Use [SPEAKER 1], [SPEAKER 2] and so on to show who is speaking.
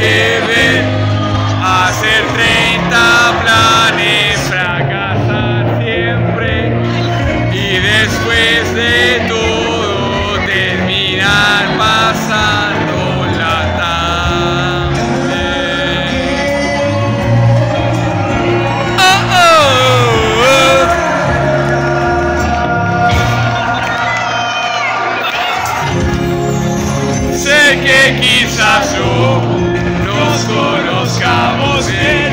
[SPEAKER 1] ver, hacer 30 planes, fracasar siempre y después de todo terminar pasando la tarde. Oh, oh, oh. Sé que quizás nos conozcamos bien,